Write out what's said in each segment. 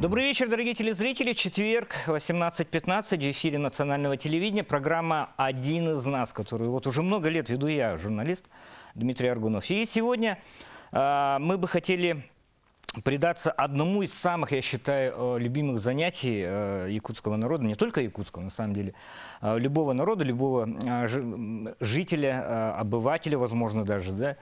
Добрый вечер, дорогие телезрители. Четверг, 18.15, в эфире национального телевидения. Программа «Один из нас», которую вот уже много лет веду я, журналист Дмитрий Аргунов. И сегодня э, мы бы хотели предаться одному из самых, я считаю, э, любимых занятий э, якутского народа, не только якутского, на самом деле, э, любого народа, любого жителя, обывателя, возможно, даже, да,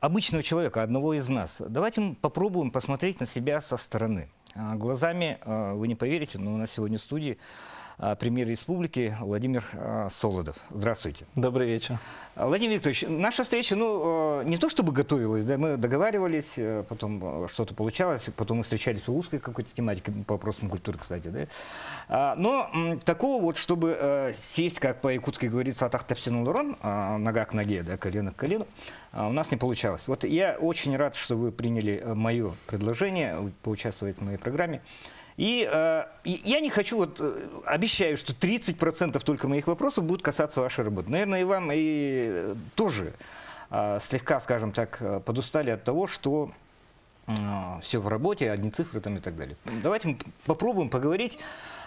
обычного человека, одного из нас. Давайте попробуем посмотреть на себя со стороны. Глазами, вы не поверите, но у нас сегодня в студии а, премьер республики Владимир а, Солодов. Здравствуйте. Добрый вечер. А, Владимир Викторович, наша встреча, ну, не то чтобы готовилась, да, мы договаривались, э, потом что-то получалось, потом мы встречались по узкой какой-то тематике, по вопросам культуры, кстати, да. Но такого вот, чтобы э, сесть, как по-якутски говорится, атахтапсинул нога к ноге, да, колено к колену, у нас не получалось. Вот я очень рад, что вы приняли э, мое предложение поучаствовать в моей программе. И э, я не хочу, вот э, обещаю, что 30% только моих вопросов будут касаться вашей работы. Наверное, и вам и э, тоже э, слегка, скажем так, э, подустали от того, что все в работе, одни цифры там и так далее. Давайте мы попробуем поговорить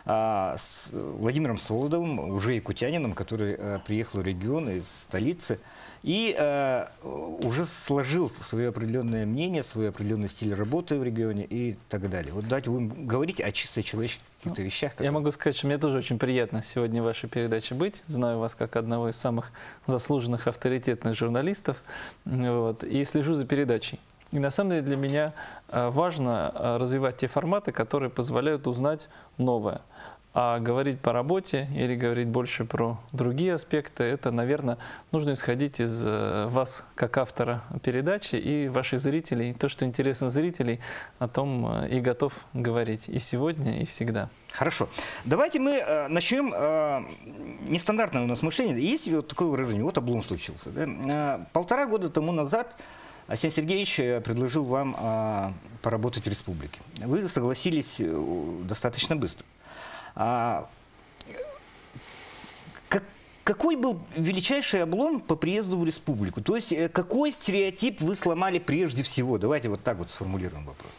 э, с Владимиром Солодовым, уже якутянином, который э, приехал в регион из столицы и э, уже сложил свое определенное мнение, свой определенный стиль работы в регионе и так далее. Вот давайте будем говорить о чисто человеческих каких-то ну, вещах. Которые... Я могу сказать, что мне тоже очень приятно сегодня в вашей передаче быть. Знаю вас как одного из самых заслуженных авторитетных журналистов вот, и слежу за передачей. И на самом деле для меня э, важно э, развивать те форматы, которые позволяют узнать новое. А говорить по работе или говорить больше про другие аспекты, это, наверное, нужно исходить из э, вас, как автора передачи, и ваших зрителей. То, что интересно зрителей, о том и готов говорить и сегодня, и всегда. Хорошо. Давайте мы начнем. Нестандартное у нас мышление. Есть вот такое выражение, вот облом случился. Да? Полтора года тому назад Арсений Сергеевич предложил вам э, поработать в республике. Вы согласились достаточно быстро. А, как, какой был величайший облом по приезду в республику? То есть э, какой стереотип вы сломали прежде всего? Давайте вот так вот сформулируем вопрос.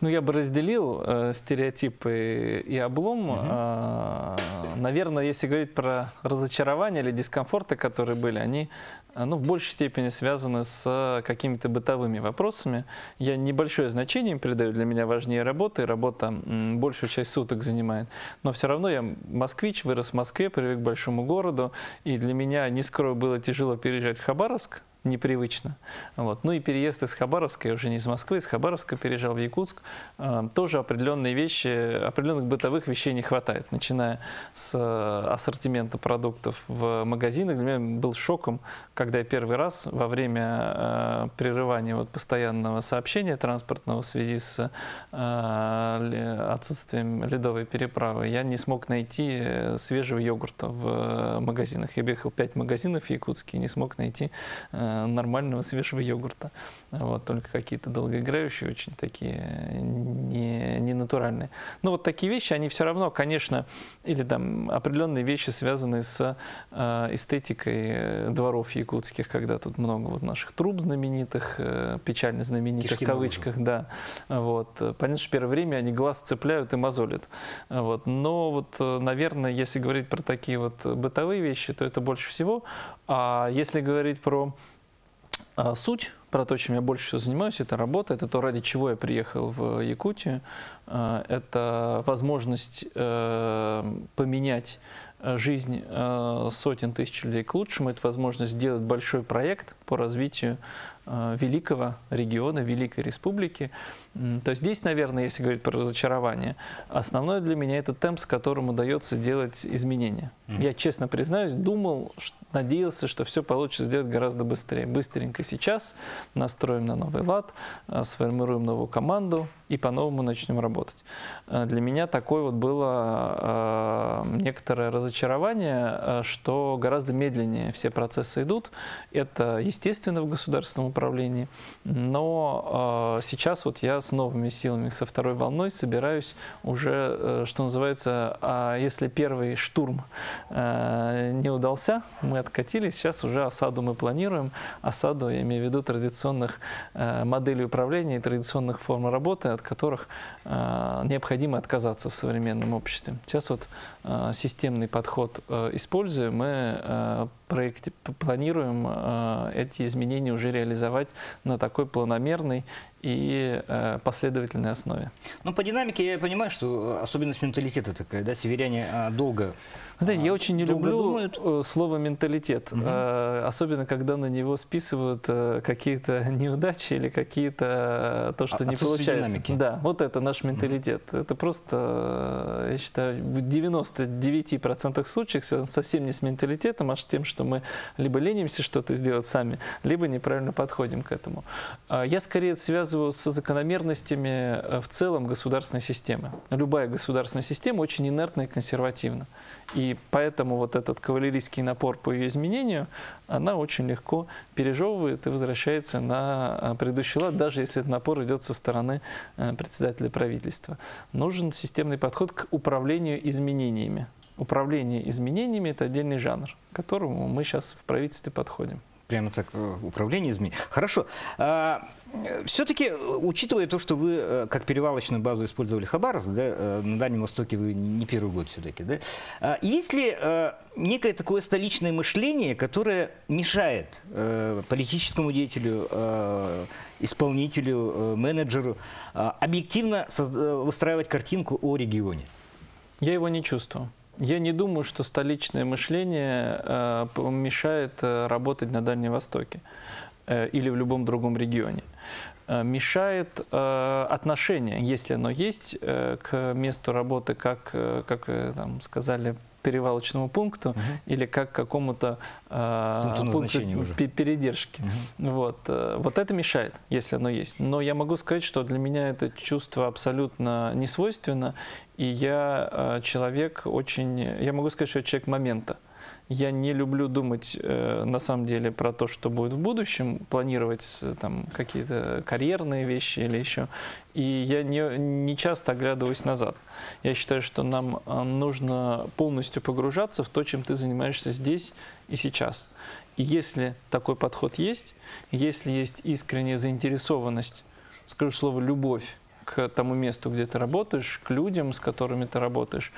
Ну, я бы разделил э, стереотипы и облом. Угу. Э, наверное, если говорить про разочарование или дискомфорты, которые были, они э, ну, в большей степени связаны с какими-то бытовыми вопросами. Я небольшое значение им придаю, для меня важнее работа, и работа большую часть суток занимает. Но все равно я москвич, вырос в Москве, привык к большому городу, и для меня, не скоро было тяжело переезжать в Хабаровск, непривычно. Вот. Ну и переезд из Хабаровска, я уже не из Москвы, из Хабаровска переезжал в Якутск, э, тоже определенные вещи, определенных бытовых вещей не хватает, начиная с э, ассортимента продуктов в магазинах. Для меня был шоком, когда я первый раз во время э, прерывания вот, постоянного сообщения транспортного в связи с э, отсутствием ледовой переправы, я не смог найти э, свежего йогурта в магазинах. Я объехал пять магазинов в Якутске и не смог найти э, нормального свежего йогурта. Вот, только какие-то долгоиграющие, очень такие не, не натуральные. Но вот такие вещи, они все равно, конечно, или там определенные вещи, связанные с э, эстетикой дворов якутских, когда тут много вот наших труб знаменитых, э, печально знаменитых Кишки в кавычках, да. Вот. Понятно, что первое время они глаз цепляют и мозолят. Вот. Но вот, наверное, если говорить про такие вот бытовые вещи, то это больше всего. А если говорить про суть, про то, чем я больше всего занимаюсь, это работа, это то, ради чего я приехал в Якутию. А, это возможность э, поменять э, жизнь э, сотен тысяч людей к лучшему, это возможность сделать большой проект по развитию великого региона, великой республики. То есть здесь, наверное, если говорить про разочарование, основное для меня это темп, с которым удается делать изменения. Mm-hmm. Я честно признаюсь, думал, надеялся, что все получится сделать гораздо быстрее, быстренько, сейчас, настроим на новый лад, э, сформируем новую команду и по-новому начнем работать. Э, для меня такое вот было некоторое разочарование, что гораздо медленнее все процессы идут. Это естественно в государственном управлении, но сейчас вот я с новыми силами, со второй волной собираюсь уже, что называется, а если первый штурм не удался, мы откатились, сейчас уже осаду мы планируем. Осаду, я имею в виду традиционных э, моделей управления и традиционных форм работы, от которых э, необходимо отказаться в современном обществе. Сейчас вот э, системный подход используем, мы проекте, планируем эти изменения уже реализовать на такой планомерной и последовательной основе. Ну, по динамике я понимаю, что особенность менталитета такая, да, северяне долго знаете, я очень не люблю думают. Э, слово менталитет, угу. особенно когда на него списывают э, какие-то неудачи или какие-то то, что а, не получается. Динамики. Да, вот это наш менталитет. Угу. Это просто, я считаю, в 99% случаев совсем не с менталитетом, а с тем, что мы либо ленимся что-то сделать сами, либо неправильно подходим к этому. А я скорее связываю с закономерностями в целом государственной системы. Любая государственная система очень инертна и консервативна. И поэтому вот этот кавалерийский напор по ее изменению, она очень легко пережевывает и возвращается на а, предыдущий лад, даже если этот напор идет со стороны а, председателя правительства. Нужен системный подход к управлению изменениями. Управление изменениями – это отдельный жанр, к которому мы сейчас в правительстве подходим прямо так э, управление СМИ. Хорошо. Все-таки, учитывая то, что вы э, как перевалочную базу использовали Хабаровск, да, э, на Дальнем Востоке вы не первый год все-таки, да, а есть ли некое такое столичное мышление, которое мешает политическому деятелю, исполнителю, менеджеру объективно выстраивать картинку о регионе? Я его не чувствую. Я не думаю, что столичное мышление э, мешает э, работать на Дальнем Востоке э, или в любом другом регионе. Э, мешает э, отношение, если оно есть, э, к месту работы, как, э, как э, там, сказали перевалочному пункту угу. или как какому-то э, пункту уже. передержки. Угу. Вот. Э, вот это мешает, если оно есть. Но я могу сказать, что для меня это чувство абсолютно не свойственно, и я э, человек очень... Я могу сказать, что я человек момента. Я не люблю думать э, на самом деле про то, что будет в будущем, планировать э, там какие-то карьерные вещи или еще. И я не, не часто оглядываюсь назад. Я считаю, что нам э, нужно полностью погружаться в то, чем ты занимаешься здесь и сейчас. И если такой подход есть, если есть искренняя заинтересованность, скажу слово «любовь», к тому месту, где ты работаешь, к людям, с которыми ты работаешь,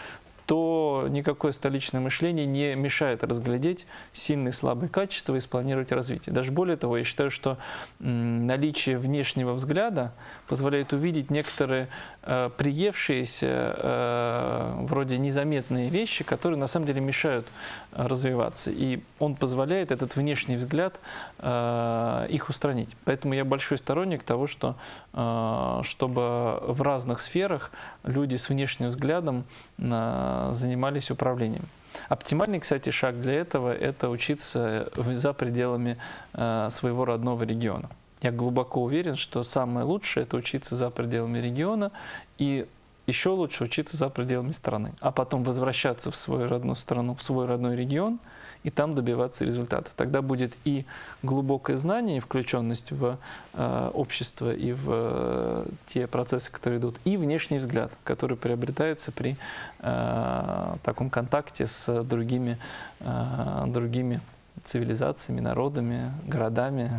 то никакое столичное мышление не мешает разглядеть сильные и слабые качества и спланировать развитие. Даже более того, я считаю, что наличие внешнего взгляда позволяет увидеть некоторые э, приевшиеся, э, вроде незаметные вещи, которые на самом деле мешают развиваться. И он позволяет, этот внешний взгляд, э, их устранить. Поэтому я большой сторонник того, что, э, чтобы в разных сферах люди с внешним взглядом э, занимались управлением. Оптимальный, кстати, шаг для этого – это учиться за пределами э, своего родного региона. Я глубоко уверен, что самое лучшее – это учиться за пределами региона и еще лучше учиться за пределами страны, а потом возвращаться в свою родную страну, в свой родной регион – и там добиваться результата. Тогда будет и глубокое знание, и включенность в э, общество и в э, те процессы, которые идут, и внешний взгляд, который приобретается при э, таком контакте с другими, э, другими цивилизациями, народами, городами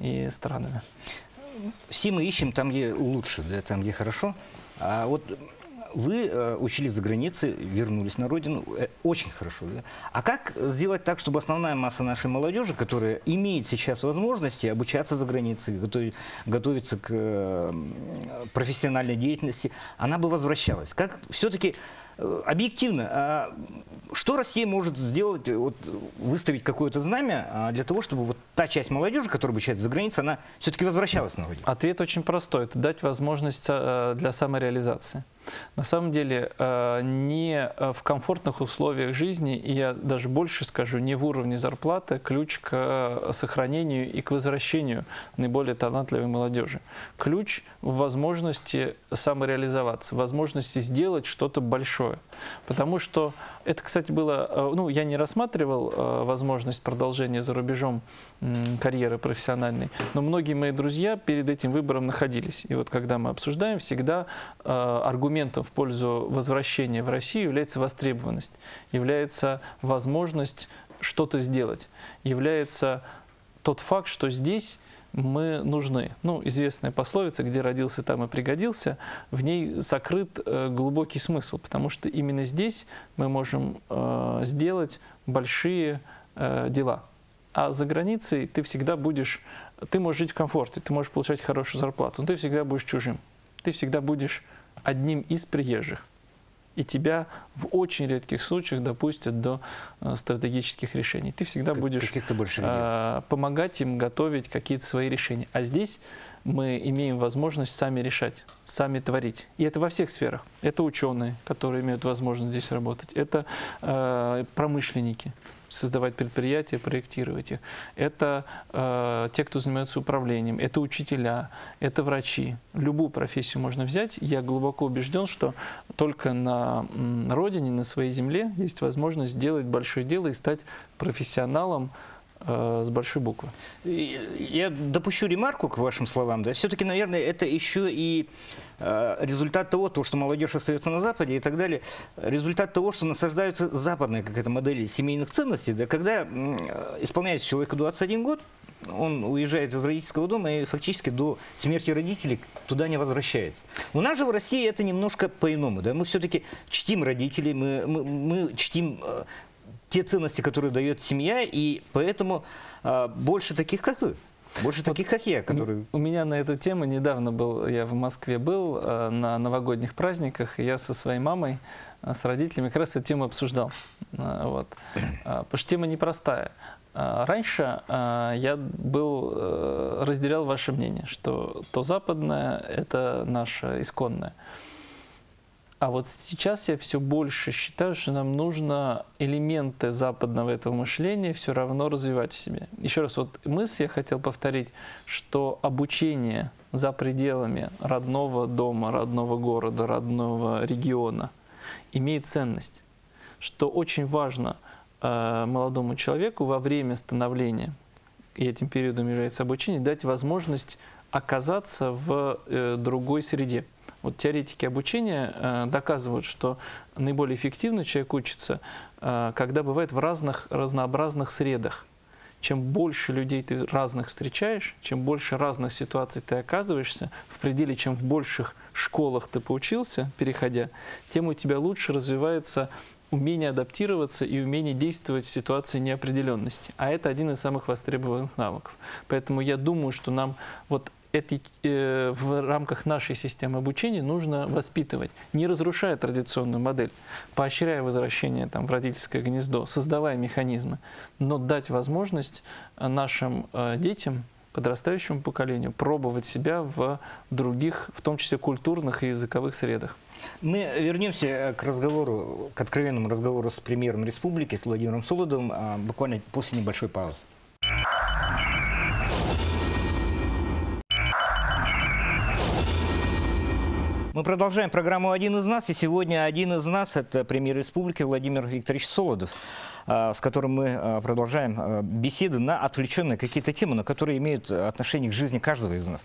э, и странами. Все мы ищем там, где лучше, да, там, где хорошо. А вот вы э, учились за границей, вернулись на родину, э, очень хорошо. Да? А как сделать так, чтобы основная масса нашей молодежи, которая имеет сейчас возможности обучаться за границей, готовить, готовиться к э, профессиональной деятельности, она бы возвращалась? Как все-таки объективно, а что Россия может сделать, вот, выставить какое-то знамя а, для того, чтобы вот та часть молодежи, которая обучается за границей, она все-таки возвращалась на родину? Ответ очень простой. Это дать возможность для самореализации. На самом деле, э, не в комфортных условиях жизни, и я даже больше скажу, не в уровне зарплаты, ключ к э, сохранению и к возвращению наиболее талантливой молодежи. Ключ в возможности самореализоваться, возможности сделать что-то большое. Потому что это, кстати, было, э, ну, я не рассматривал возможность продолжения за рубежом карьеры профессиональной, но многие мои друзья перед этим выбором находились. И вот когда мы обсуждаем, всегда аргумент аргументом в пользу возвращения в Россию является востребованность, является возможность что-то сделать, является тот факт, что здесь мы нужны. Ну, известная пословица, где родился, там и пригодился, в ней сокрыт э, глубокий смысл, потому что именно здесь мы можем э, сделать большие э, дела. А за границей ты всегда будешь, ты можешь жить в комфорте, ты можешь получать хорошую зарплату, но ты всегда будешь чужим, ты всегда будешь одним из приезжих. И тебя в очень редких случаях допустят до э, стратегических решений. Ты всегда как, будешь э, помогать им готовить какие-то свои решения. А здесь мы имеем возможность сами решать, сами творить. И это во всех сферах. Это ученые, которые имеют возможность здесь работать. Это э, промышленники, создавать предприятия, проектировать их. Это э, те, кто занимается управлением, это учителя, это врачи. Любую профессию можно взять. Я глубоко убежден, что только на родине, на своей земле есть возможность сделать большое дело и стать профессионалом, с большой буквы. Я допущу ремарку к вашим словам. Да? Все-таки, наверное, это еще и Э, результат того, то, что молодежь остается на Западе и так далее, результат того, что насаждаются западные какая-то модели семейных ценностей, да, когда исполняется человеку 21 год, он уезжает из родительского дома и фактически до смерти родителей туда не возвращается. У нас же в России это немножко по-иному. Да? Мы все-таки чтим родителей, мы, мы, мы чтим э, те ценности, которые дает семья, и поэтому э, больше таких, как вы. Больше вот таких, как я, которые... У меня на эту тему недавно был, я в Москве был э, на новогодних праздниках, и я со своей мамой, э, с родителями как раз эту тему обсуждал. Э, вот. Потому что тема непростая. Раньше я был, разделял ваше мнение, что то западное – это наше исконное. А вот сейчас я все больше считаю, что нам нужно элементы западного этого мышления все равно развивать в себе. Еще раз, вот мысль я хотел повторить, что обучение за пределами родного дома, родного города, родного региона имеет ценность. Что очень важно э, молодому человеку во время становления, и этим периодом является обучение, дать возможность оказаться в э, другой среде. Вот теоретики обучения э, доказывают, что наиболее эффективно человек учится, э, когда бывает в разных разнообразных средах. Чем больше людей ты разных встречаешь, чем больше разных ситуаций ты оказываешься, в пределе, чем в больших школах ты поучился, переходя, тем у тебя лучше развивается умение адаптироваться и умение действовать в ситуации неопределенности. А это один из самых востребованных навыков. Поэтому я думаю, что нам вот эти, э, в рамках нашей системы обучения нужно воспитывать, не разрушая традиционную модель, поощряя возвращение там, в родительское гнездо, создавая механизмы, но дать возможность э, нашим э, детям, подрастающему поколению, пробовать себя в других, в том числе культурных и языковых средах. Мы вернемся к разговору, к откровенному разговору с премьером республики, с Владимиром Солодовым, а, буквально после небольшой паузы. Мы продолжаем программу «Один из нас», и сегодня один из нас – это премьер республики Владимир Викторович Солодов, а, с которым мы а, продолжаем а, беседы на отвлеченные какие-то темы, на которые имеют отношение к жизни каждого из нас.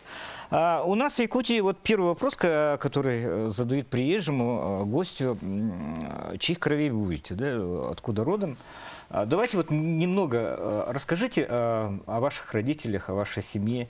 У нас в Якутии вот первый вопрос, который э, задают приезжему гостю, чьих кровей будете, да, откуда родом. Давайте вот немного расскажите о ваших родителях, о вашей семье,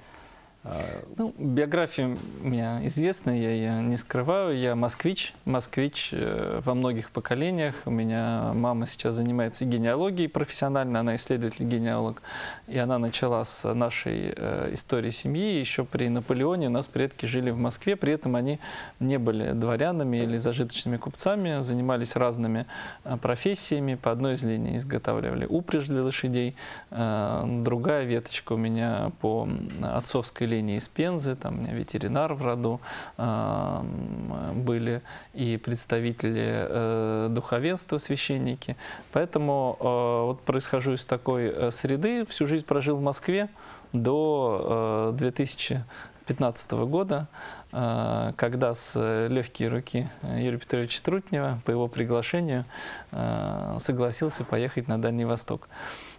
Ну, биография у меня известная, я ее не скрываю. Я москвич, москвич э, во многих поколениях. У меня мама сейчас занимается генеалогией профессионально, она исследователь-генеалог. И она начала с нашей э, истории семьи. Еще при Наполеоне у нас предки жили в Москве, при этом они не были дворянами или зажиточными купцами, занимались разными э, профессиями. По одной из линий изготавливали упряжь для лошадей, другая веточка у меня по отцовской линии из Пензы, там у меня ветеринар в роду э, были и представители э, духовенства, священники. Поэтому э, вот происхожу из такой э, среды, всю жизнь прожил в Москве до э, 2015 года, э, когда с легкие руки Юрия Петровича Трутнева по его приглашению э, согласился поехать на Дальний Восток.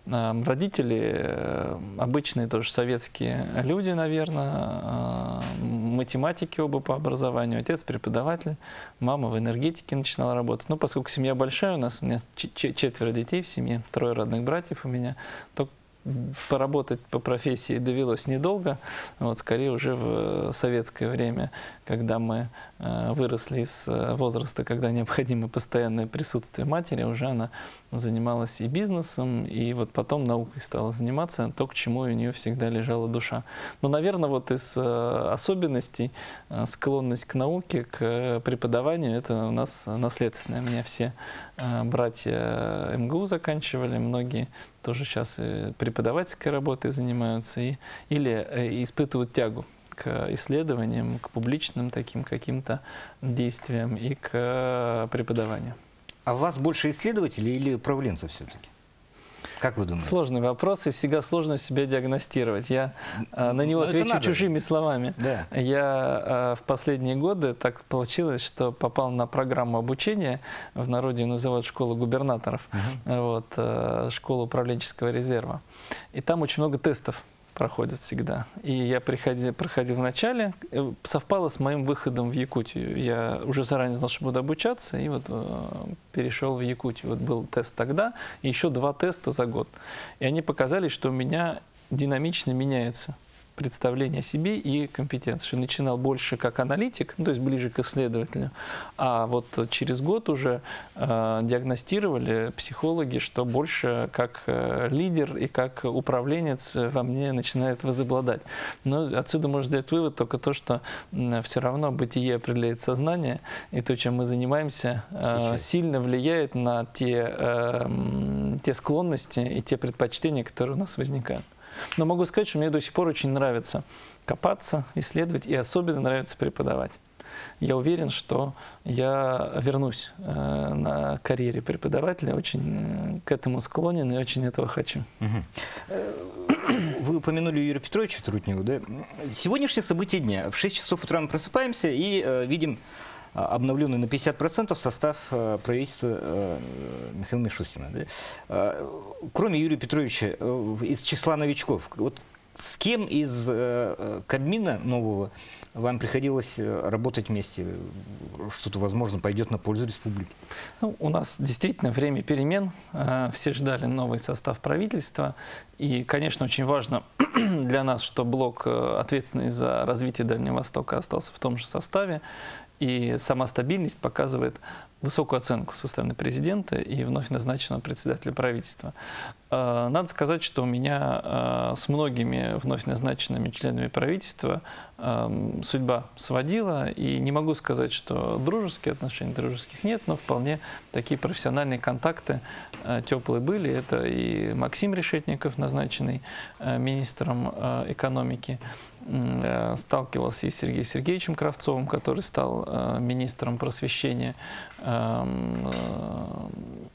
Родители э, обычные тоже советские люди, наверное, математики оба по образованию, отец преподаватель, мама в энергетике начинала работать. Но поскольку семья большая у нас, у меня четверо детей в семье, трое родных братьев у меня, то поработать по профессии довелось недолго, вот скорее уже в советское время, когда мы э, выросли из э, возраста, когда необходимо постоянное присутствие матери, уже она занималась и бизнесом, и вот потом наукой стала заниматься, то, к чему у нее всегда лежала душа. Но, наверное, вот из э, особенностей склонность к науке, к преподаванию, это у нас наследственное. У меня все братья МГУ заканчивали, многие тоже сейчас преподавательской работой занимаются и, или испытывают тягу к исследованиям, к публичным таким каким-то действиям и к преподаванию. А вас больше исследователей или управленцев все-таки? Как вы думаете? Сложный вопрос, и всегда сложно себя диагностировать. Я э, на него Но ну, отвечу чужими словами. Да. Я э, в последние годы так получилось, что попал на программу обучения, в народе называют школу губернаторов, угу. вот, э, школу управленческого резерва. И там очень много тестов проходят всегда. И я приходил, проходил в начале, э, совпало с моим выходом в Якутию. Я уже заранее знал, что буду обучаться, и вот э, перешел в Якутию. Вот был тест тогда, и еще два теста за год. И они показали, что у меня динамично меняется представление о себе и компетенции. Начинал больше как аналитик, ну, то есть ближе к исследователю, а вот через год уже э, диагностировали психологи, что больше как э, лидер и как управленец во мне начинает возобладать. Но отсюда можно сделать вывод только то, что э, все равно бытие определяет сознание, и то, чем мы занимаемся, э, сильно влияет на те, э, те склонности и те предпочтения, которые у нас возникают. Но могу сказать, что мне до сих пор очень нравится копаться, исследовать и особенно нравится преподавать. Я уверен, что я вернусь э, на карьере преподавателя, очень э, к этому склонен и очень этого хочу. Вы упомянули Юрия Петровича Трутнева, да? Сегодняшнее событие дня. В 6 часов утра мы просыпаемся и э, видим обновленный на 50% состав э, правительства э, Михаила Мишустина. Да? А, кроме Юрия Петровича, э, из числа новичков, вот с кем из Кабмина нового вам приходилось работать вместе? Что-то, возможно, пойдет на пользу республики? Ну, у нас действительно время перемен. Все ждали новый состав правительства. И, конечно, очень важно для нас, что блок, ответственный за развитие Дальнего Востока, остался в том же составе. И сама стабильность показывает высокую оценку со стороны президента и вновь назначенного председателя правительства. Э, надо сказать, что у меня э, с многими вновь назначенными членами правительства эм, судьба сводила, и не могу сказать, что дружеские отношения, дружеских нет, но вполне такие профессиональные контакты э, теплые были. Это и Максим Решетников, назначенный министром экономики, сталкивался и с Сергеем Сергеевичем Кравцовым, который стал министром просвещения,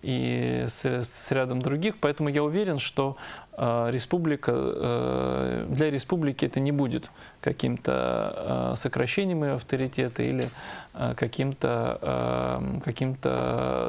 и с, с рядом других. Поэтому я уверен, что э, республика, э, для республики это не будет каким-то э, сокращением ее авторитета или э, каким-то э, каким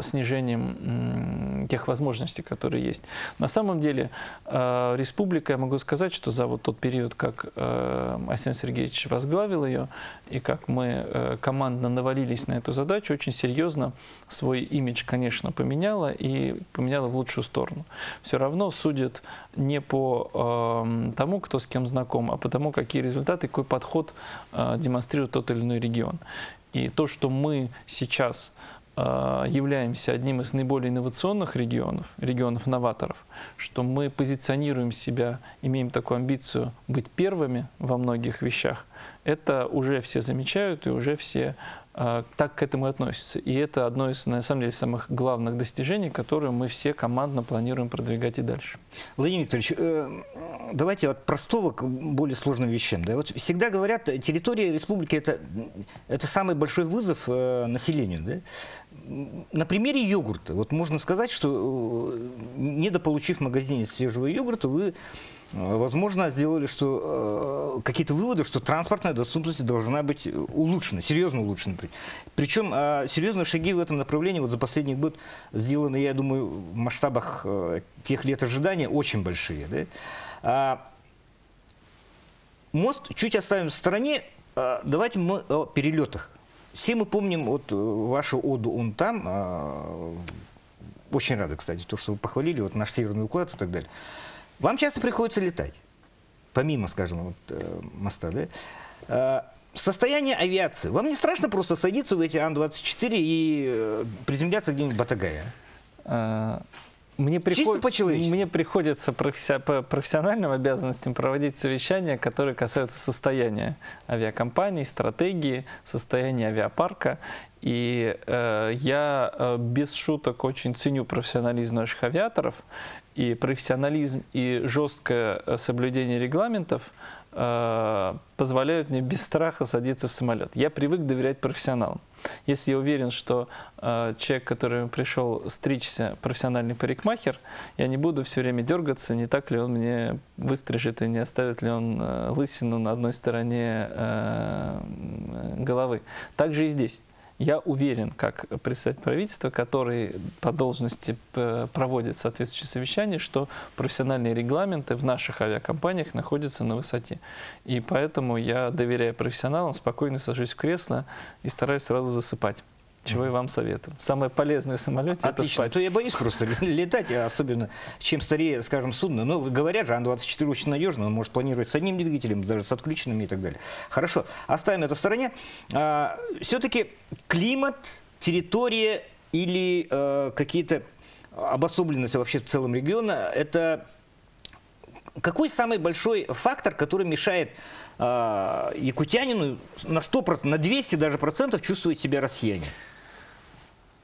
снижением тех возможностей, которые есть. На самом деле республика, я могу сказать, что за вот тот период, как Асен Сергеевич возглавил ее, и как мы командно навалились на эту задачу, очень серьезно свой имидж, конечно, поменяла и поменяла в лучшую сторону. Все равно судят не по э, тому, кто с кем знаком, а по тому, какие результаты, какой подход э, демонстрирует тот или иной регион. И то, что мы сейчас э, являемся одним из наиболее инновационных регионов, регионов-новаторов, что мы позиционируем себя, имеем такую амбицию быть первыми во многих вещах, это уже все замечают и уже все так к этому относятся. И это одно из, на самом деле, самых главных достижений, которые мы все командно планируем продвигать и дальше. Владимир Викторович, э, давайте от простого к более сложным вещам. Да? Вот всегда говорят, территория республики это, это самый большой вызов э, населению. Да? На примере йогурта, вот можно сказать, что э, недополучив в магазине свежего йогурта, вы возможно, сделали что, э, какие-то выводы, что транспортная доступность должна быть улучшена, серьезно улучшена. Причем э, серьезные шаги в этом направлении вот за последний год сделаны, я думаю, в масштабах э, тех лет ожидания очень большие. Да? А, мост чуть оставим в стороне, а, давайте мы о перелетах. Все мы помним вот вашу оду «Он там», а, очень рады, кстати, то, что вы похвалили, вот наш северный уклад и так далее. Вам часто приходится летать, помимо, скажем, вот, э, моста, да? Э, состояние авиации. Вам не страшно просто садиться в эти Ан-24 и э, приземляться где-нибудь в Батагае? А, мне, приход... Мне приходится професси... по профессиональным обязанностям проводить совещания, которые касаются состояния авиакомпании, стратегии, состояния авиапарка. И э, я э, без шуток очень ценю профессионализм наших авиаторов и профессионализм и жесткое э, соблюдение регламентов э, позволяют мне без страха садиться в самолет. Я привык доверять профессионалам. Если я уверен, что э, человек, который пришел стричься, профессиональный парикмахер, я не буду все время дергаться, не так ли он мне выстрижет и не оставит ли он э, лысину на одной стороне э, головы. Так же и здесь. Я уверен, как представитель правительства, который по должности э, проводит соответствующие совещания, что профессиональные регламенты в наших авиакомпаниях находятся на высоте. И поэтому я, доверяя профессионалам, спокойно сажусь в кресло и стараюсь сразу засыпать. Чего я вам советую. Самое полезное в самолете Отлично. это спать. То я боюсь просто летать, особенно чем старее, скажем, судно. Ну, говорят же, Ан-24 очень надежно, он может планировать с одним двигателем, даже с отключенными и так далее. Хорошо, оставим это в стороне. А, Все-таки климат, территория или э, какие-то обособленности вообще в целом региона, это какой самый большой фактор, который мешает э, якутянину на 100%, на 200 даже процентов чувствовать себя россиянин?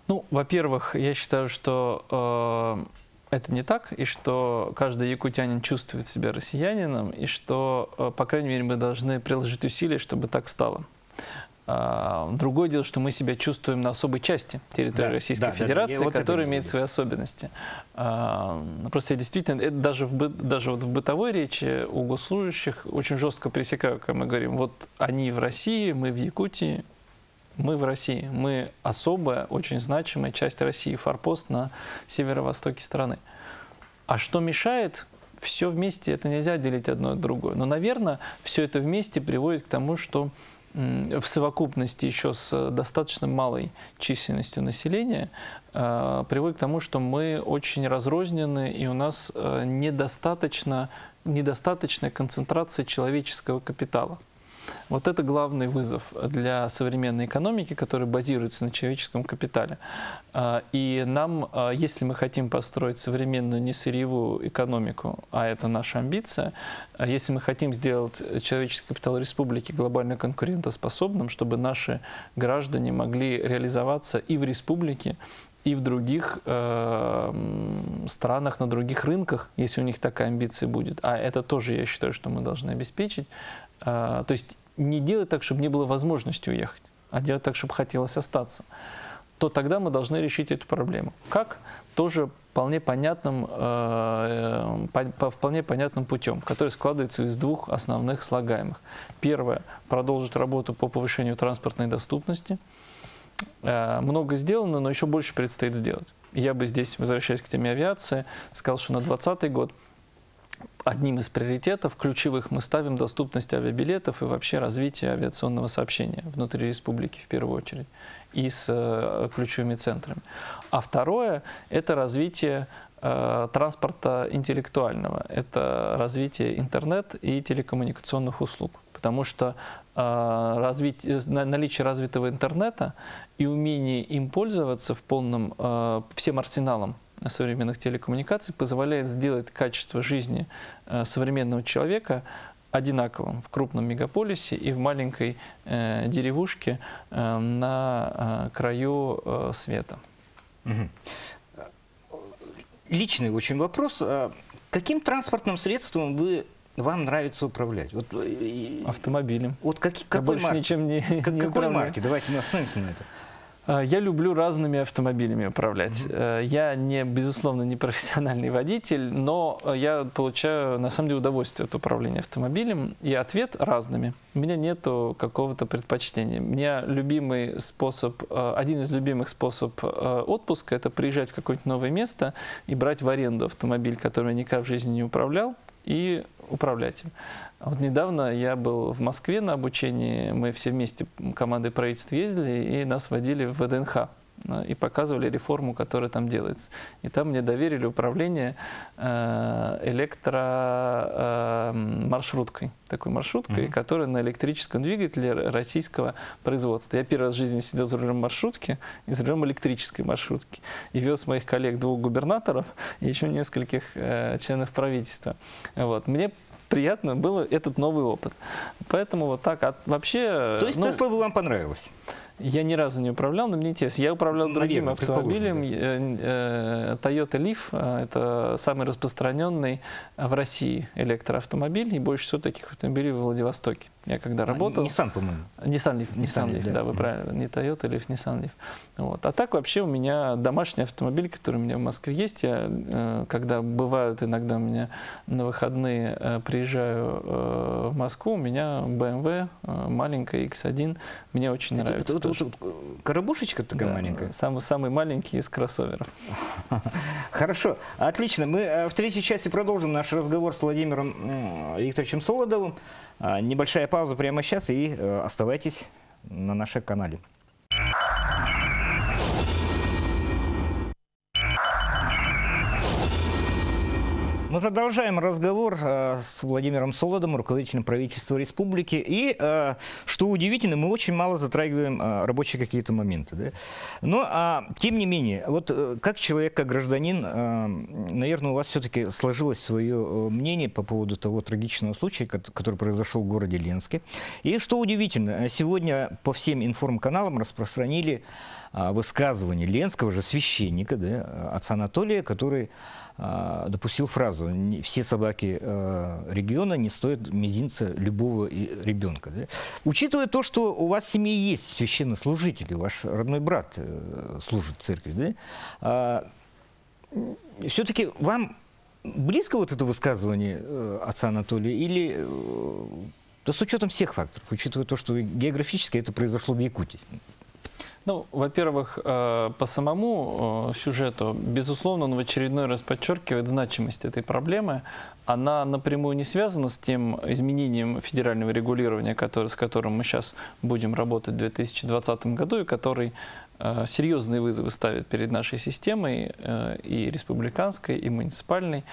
Ну, во-первых, я считаю, что э, это не так, и что каждый якутянин чувствует себя россиянином, и что, э, по крайней мере, мы должны приложить усилия, чтобы так стало. А, другое дело, что мы себя чувствуем на особой части территории да, Российской да, Федерации, да, вот которая имеет свои особенности. А, просто я действительно, это даже, в, даже вот в бытовой речи у госслужащих очень жестко пресекаю, когда мы говорим, вот они в России, мы в Якутии, мы в России. Мы особая, очень значимая часть России, форпост на северо-востоке страны. А что мешает? Все вместе, это нельзя делить одно от другое. Но, наверное, все это вместе приводит к тому, что в совокупности еще с достаточно малой численностью населения э, приводит к тому, что мы очень разрознены и у нас э, недостаточно, недостаточная концентрация человеческого капитала. Вот это главный вызов для современной экономики, которая базируется на человеческом капитале. А, и нам, а, если мы хотим построить современную несырьевую экономику, а это наша амбиция, а если мы хотим сделать человеческий капитал республики глобально конкурентоспособным, чтобы наши граждане могли реализоваться и в республике, и в других э, странах, на других рынках, если у них такая амбиция будет. А это тоже, я считаю, что мы должны обеспечить. Э, то есть не делать так, чтобы не было возможности уехать, а делать так, чтобы хотелось остаться, то тогда мы должны решить эту проблему. Как? Тоже вполне понятным, э, по, по вполне понятным путем, который складывается из двух основных слагаемых. Первое – продолжить работу по повышению транспортной доступности. Э, много сделано, но еще больше предстоит сделать. Я бы здесь, возвращаясь к теме авиации, сказал, что на 2020 год – одним из приоритетов ключевых мы ставим доступность авиабилетов и вообще развитие авиационного сообщения внутри республики в первую очередь и с э, ключевыми центрами. А второе – это развитие э, транспорта интеллектуального. Это развитие интернет и телекоммуникационных услуг. Потому что э, развитие, наличие развитого интернета и умение им пользоваться в полном, э, всем арсеналом современных телекоммуникаций позволяет сделать качество жизни э, современного человека одинаковым в крупном мегаполисе и в маленькой э, деревушке э, на э, краю э, света. Угу. Личный очень вопрос. А каким транспортным средством вы вам нравится управлять? Вот, Автомобилем. Вот как, какой больше марки? ничем не, как, не Какой управляю. марки? Давайте мы остановимся на этом. А, я люблю разными автомобилями управлять. Mm-hmm. Я, не, безусловно, не профессиональный водитель, но я получаю, на самом деле, удовольствие от управления автомобилем. И ответ разными. У меня нет какого-то предпочтения. У меня любимый способ, э, один из любимых способов э, отпуска – это приезжать в какое-нибудь новое место и брать в аренду автомобиль, который я никогда в жизни не управлял, и управлять им. Вот недавно я был в Москве на обучении, мы все вместе командой правительства ездили, и нас водили в ВДНХ и показывали реформу, которая там делается. И там мне доверили управление э, электромаршруткой, такой маршруткой, mm-hmm. которая на электрическом двигателе российского производства. Я первый раз в жизни сидел за рулем маршрутки и за рулем электрической маршрутки. И вез моих коллег, двух губернаторов и еще нескольких э, членов правительства. Вот. Мне приятно было этот новый опыт. Поэтому вот так. А вообще... То есть ну, Тесла вам понравилась? Я ни разу не управлял, но мне интересно. Я управлял другим Наверное, автомобилем. Э, э, Toyota Leaf э, – это самый распространенный в России электроавтомобиль, и больше всего таких автомобилей в Владивостоке. Я когда а, работал... Nissan, по-моему. Nissan Leaf, Nissan, Leaf, да, да, вы правильно. Не Toyota Leaf, Nissan Leaf. Вот. А так вообще у меня домашний автомобиль, который у меня в Москве есть. Я, когда бывают иногда у меня на выходные приезжаю в Москву, у меня BMW маленькая X1. Мне очень нравится вот, вот, вот, коробушечка такая да, маленькая? Самый, самый маленький из кроссоверов. Хорошо, отлично. Мы э, в третьей части продолжим наш разговор с Владимиром Викторовичем Солодовым. А, небольшая пауза прямо сейчас и э, оставайтесь на нашем канале. Мы продолжаем разговор э, с Владимиром Солодом, руководителем правительства республики. И, э, что удивительно, мы очень мало затрагиваем э, рабочие какие-то моменты. Да? Но, а, тем не менее, вот как человек, как гражданин, наверное, у вас все-таки сложилось свое мнение по поводу того трагичного случая, который произошел в городе Ленске. И, что удивительно, сегодня по всем информканалам распространили высказывание ленского же священника, да, отца Анатолия, который допустил фразу «все собаки э, региона не стоят мизинца любого ребенка». Да? Учитывая то, что у вас в семье есть священнослужители, ваш родной брат э, служит в церкви, да? а, все-таки вам близко вот это высказывание э, отца Анатолия или да с учетом всех факторов, учитывая то, что географически это произошло в Якутии? Ну, во-первых, э, по самому э, сюжету, безусловно, он в очередной раз подчеркивает значимость этой проблемы. Она напрямую не связана с тем изменением федерального регулирования, который, с которым мы сейчас будем работать в 2020 году, и который серьезные вызовы ставит перед нашей системой, и республиканской, и муниципальной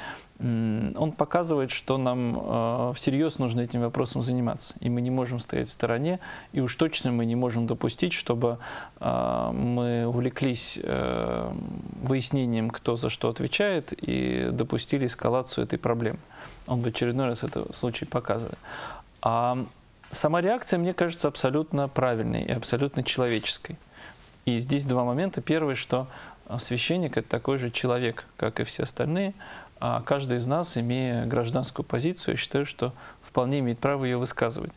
он показывает, что нам э, всерьез нужно этим вопросом заниматься. И мы не можем стоять в стороне, и уж точно мы не можем допустить, чтобы э, мы увлеклись э, выяснением, кто за что отвечает, и допустили эскалацию этой проблемы. Он в очередной раз этот случай показывает. А сама реакция, мне кажется, абсолютно правильной и абсолютно человеческой. И здесь два момента. Первый, что священник – это такой же человек, как и все остальные – а каждый из нас, имея гражданскую позицию, я считаю, что вполне имеет право ее высказывать.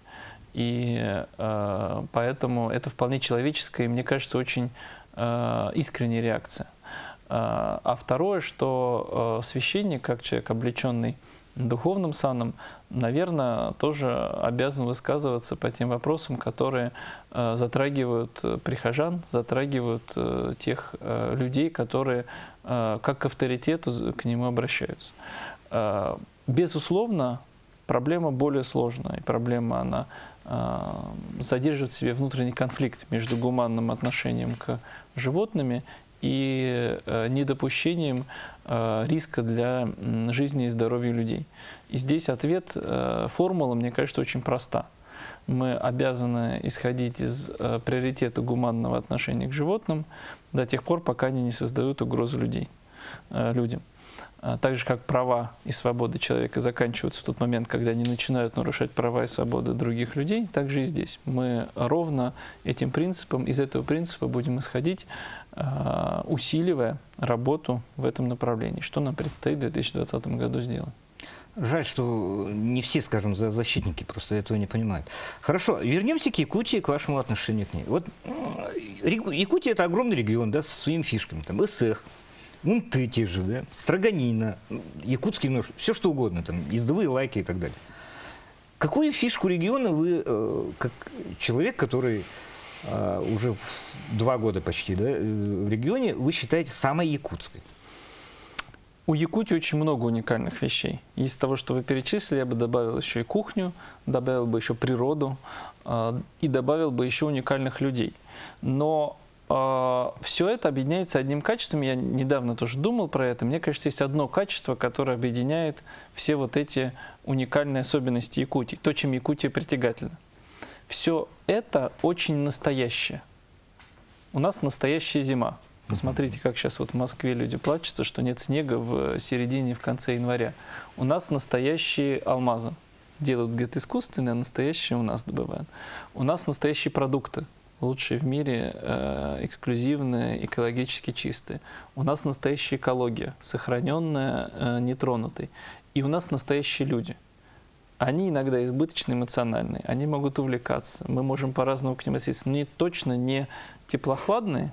И э, поэтому это вполне человеческая и, мне кажется, очень э, искренняя реакция. А второе, что священник, как человек, облеченный духовным саном, наверное, тоже обязан высказываться по тем вопросам, которые э, затрагивают э, прихожан, затрагивают э, тех людей, которые как к авторитету к нему обращаются. Безусловно, проблема более сложная, и проблема она содержит в себе внутренний конфликт между гуманным отношением к животными и э, недопущением э, риска для жизни и здоровья людей. И здесь ответ, э, формула, мне кажется, очень проста. Мы обязаны исходить из приоритета гуманного отношения к животным до тех пор, пока они не создают угрозу людей, людям. А, так же как права и свободы человека заканчиваются в тот момент, когда они начинают нарушать права и свободы других людей, так же и здесь. Мы ровно этим принципом, из этого принципа будем исходить, а, усиливая работу в этом направлении. Что нам предстоит в 2020 году сделать? Жаль, что не все, скажем, защитники просто этого не понимают. Хорошо, вернемся к Якутии, к вашему отношению к ней. Вот Якутия – это огромный регион, да, со своими фишками. Там СЭХ, унты те же, да, строганина, якутский нож, все что угодно, там, ездовые лайки и так далее. Какую фишку региона вы, э, как человек, который э, уже два года почти да, э, в регионе, вы считаете самой якутской? У Якутии очень много уникальных вещей. Из того, что вы перечислили, я бы добавил еще и кухню, добавил бы еще природу и добавил бы еще уникальных людей. Но все это объединяется одним качеством. Я недавно тоже думал про это. Мне кажется, есть одно качество, которое объединяет все вот эти уникальные особенности Якутии. То, чем Якутия притягательна. Все это очень настоящее. У нас настоящая зима. Посмотрите, как сейчас вот в Москве люди плачутся, что нет снега в середине, в конце января. У нас настоящие алмазы. Делают где-то искусственные, а настоящие у нас добывают. У нас настоящие продукты лучшие в мире, э, эксклюзивные, экологически чистые. У нас настоящая экология, сохраненная, э, нетронутой. И у нас настоящие люди. Они иногда избыточно эмоциональные, они могут увлекаться, мы можем по-разному к ним относиться, но они точно не теплохладные,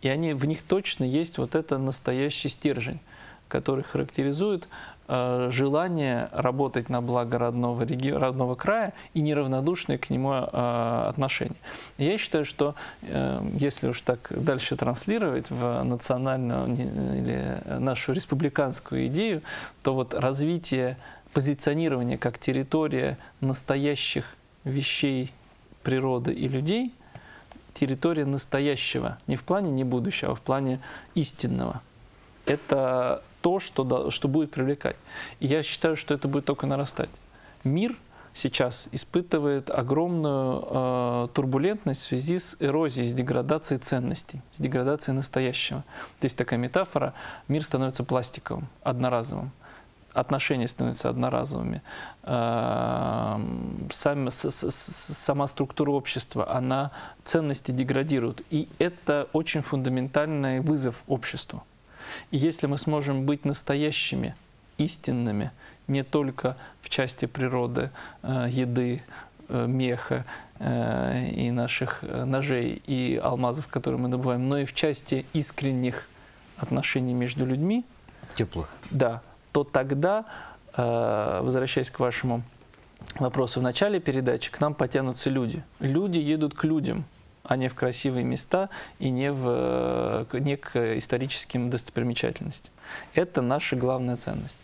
и они, в них точно есть вот это настоящий стержень, который характеризует желание работать на благо родного, реги... родного края и неравнодушное к нему э, отношение. Я считаю, что э, если уж так дальше транслировать в национальную или нашу республиканскую идею, то вот развитие позиционирования как территория настоящих вещей природы и людей, территория настоящего, не в плане не будущего, а в плане истинного. Это то, что, что будет привлекать. И я считаю, что это будет только нарастать. Мир сейчас испытывает огромную э, турбулентность в связи с эрозией, с деградацией ценностей, с деградацией настоящего. Есть такая метафора, мир становится пластиковым, одноразовым отношения становятся одноразовыми, э, сам, с, с, сама структура общества, она ценности деградирует. И это очень фундаментальный вызов обществу. И если мы сможем быть настоящими, истинными, не только в части природы, э, еды, э, меха э, и наших ножей и алмазов, которые мы добываем, но и в части искренних отношений между людьми. Теплых. Да, то тогда, возвращаясь к вашему вопросу в начале передачи, к нам потянутся люди. Люди едут к людям а не в красивые места и не, в, не к историческим достопримечательностям. Это наша главная ценность.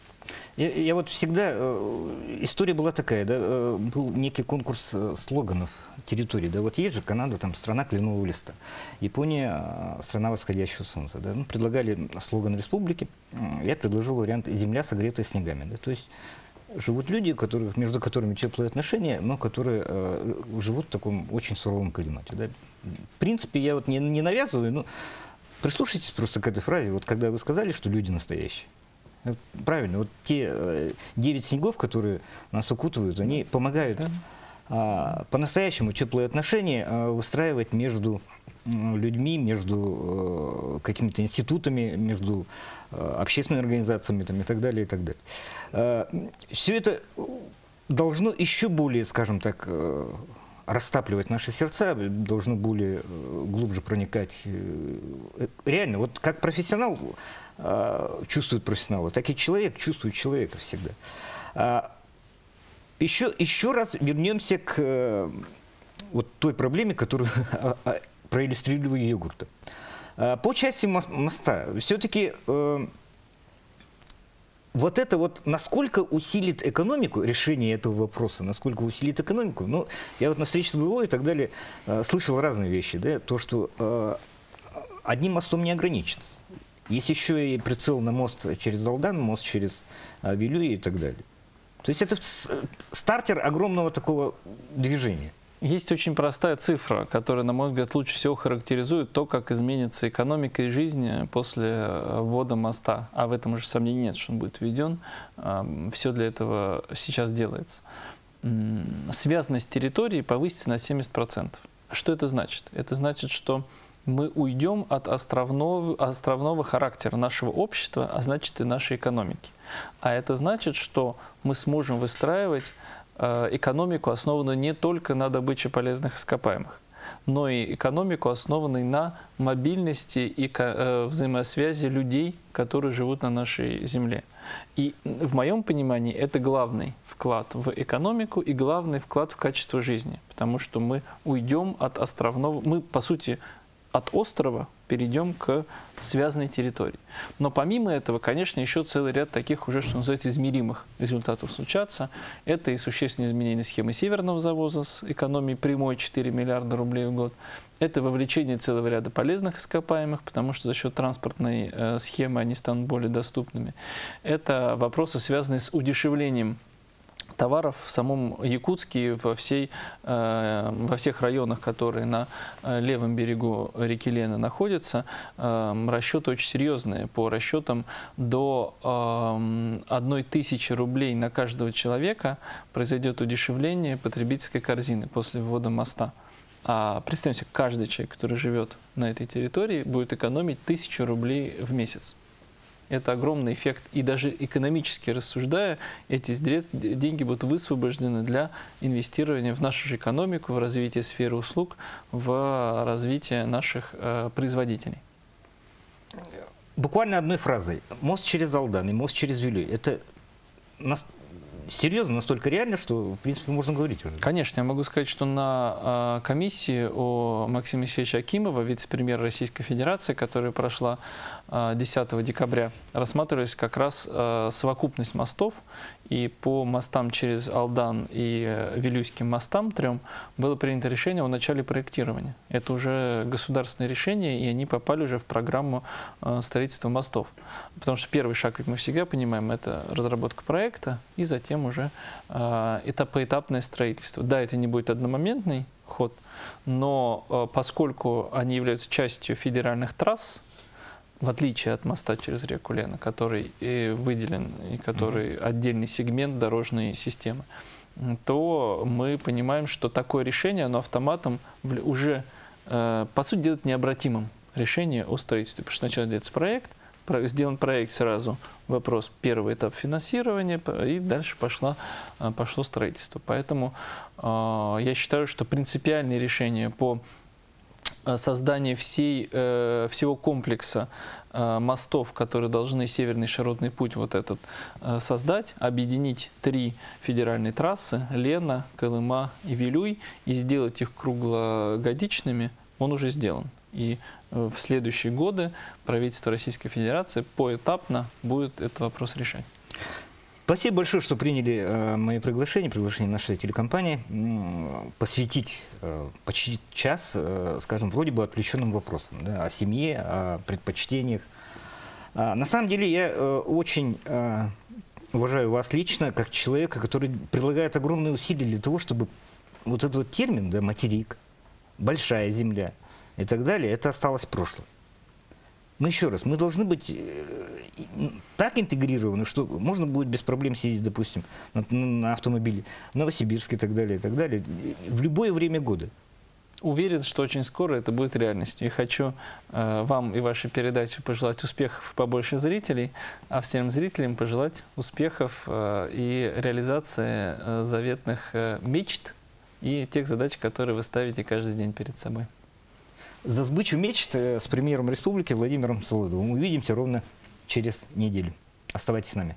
Я, я вот всегда, э, история была такая, да, э, был некий конкурс э, слоганов территории, да, вот есть же Канада, там, страна кленового листа, Япония, страна восходящего солнца, да, ну, предлагали слоган республики, я предложил вариант «Земля, согретая снегами», да, то есть живут люди, которых, между которыми теплые отношения, но которые э, живут в таком очень суровом климате. Да? В принципе, я вот не, не навязываю, но прислушайтесь просто к этой фразе, вот когда вы сказали, что люди настоящие. Правильно, вот те э, девять снегов, которые нас укутывают, они помогают да. А, по-настоящему теплые отношения а, выстраивать между людьми, между э, какими-то институтами, между э, общественными организациями там, и так далее, и так далее. Э, все это должно еще более, скажем так, э, растапливать наши сердца, должно более глубже проникать. Реально, вот как профессионал чувствует профессионала, так и человек чувствует человека всегда. А, еще, еще раз вернемся к э, вот той проблеме, которую проиллюстрировали йогурты. А, по части моста, все-таки э, вот это вот, насколько усилит экономику, решение этого вопроса, насколько усилит экономику, ну, я вот на встрече с главой и так далее э, слышал разные вещи, да, то, что э, одним мостом не ограничится. Есть еще и прицел на мост через Алдан, мост через а, Вилюи и так далее. То есть это стартер огромного такого движения. Есть очень простая цифра, которая, на мой взгляд, лучше всего характеризует то, как изменится экономика и жизнь после э, ввода моста. А в этом же сомнений нет, что он будет введен. Все для этого сейчас делается. Связанность территории повысится на 70%. Что это значит? Это значит, что мы уйдем от островного, островного характера нашего общества, а значит и нашей экономики. А это значит, что мы сможем выстраивать Э, экономику, основанную не только на добыче полезных ископаемых, но и экономику, основанную на мобильности и э, взаимосвязи людей, которые живут на нашей земле. И в моем понимании это главный вклад в экономику и главный вклад в качество жизни, потому что мы уйдем от островного, мы по сути от острова перейдем к связанной территории. Но помимо этого, конечно, еще целый ряд таких уже, что называется, измеримых результатов случатся. Это и существенные изменения схемы северного завоза с экономией прямой 4 миллиарда рублей в год. Это вовлечение целого ряда полезных ископаемых, потому что за счет транспортной э, схемы они станут более доступными. Это вопросы, связанные с удешевлением товаров в самом Якутске, во, всей, э, во всех районах, которые на э, левом берегу реки Лена находятся, э, расчеты очень серьезные. По расчетам до одной тысячи рублей на каждого человека произойдет удешевление потребительской корзины после ввода моста. А представьте, каждый человек, который живет на этой территории, будет экономить тысячу рублей в месяц. Это огромный эффект. И даже экономически рассуждая, эти деньги будут высвобождены для инвестирования в нашу же экономику, в развитие сферы услуг, в развитие наших э, производителей. Буквально одной фразой. Мост через Алдан и мост через Вилюй. Это серьезно, настолько реально, что, в принципе, можно говорить уже. Конечно, я могу сказать, что на э, комиссии у Максима Алексеевича Акимова, вице-премьера Российской Федерации, которая прошла 10 э, декабря, рассматривались как раз э, совокупность мостов, и по мостам через Алдан и э, Вилюйским мостам трем было принято решение о начале проектирования. Это уже государственное решение, и они попали уже в программу строительства мостов. Потому что первый шаг, как мы всегда понимаем, это разработка проекта, и затем затем уже э, поэтапное строительство. Да, это не будет одномоментный ход, но э, поскольку они являются частью федеральных трасс, в отличие от моста через реку Лена, который и выделен, и который mm-hmm. отдельный сегмент дорожной системы, то мы понимаем, что такое решение, оно автоматом уже, э, по сути, делает необратимым решение о строительстве. Потому что сначала делается проект, сделан проект сразу, вопрос, первый этап финансирования, и дальше пошло, а, пошло строительство. Поэтому э, я считаю, что принципиальные решения по а, созданию всей, э, всего комплекса э, мостов, которые должны Северный широтный путь вот этот э, создать, объединить три федеральные трассы, Лена, Колыма и Вилюй, и сделать их круглогодичными, он уже сделан. И э, в следующие годы правительство Российской Федерации поэтапно будет этот вопрос решать. Спасибо большое, что приняли э, мои приглашения, приглашение нашей телекомпании, посвятить э, почти час, э, скажем, вроде бы отвлеченным вопросам да, о семье, о предпочтениях. А, на самом деле я очень уважаю вас лично, как человека, который прилагает огромные усилия для того, чтобы вот этот вот термин, да, материк, большая земля – и так далее, это осталось в прошлом. Мы еще раз, мы должны быть э, так интегрированы, что можно будет без проблем сидеть, допустим, на, на автомобиле в Новосибирске и так далее, и так далее, в любое время года. Уверен, что очень скоро это будет реальностью. И хочу э, вам и вашей передаче пожелать успехов побольше зрителей, а всем зрителям пожелать успехов э, и реализации э, заветных э, мечт и тех задач, которые вы ставите каждый день перед собой. За сбычу мечт с премьером республики Владимиром Солодовым. Увидимся ровно через неделю. Оставайтесь с нами.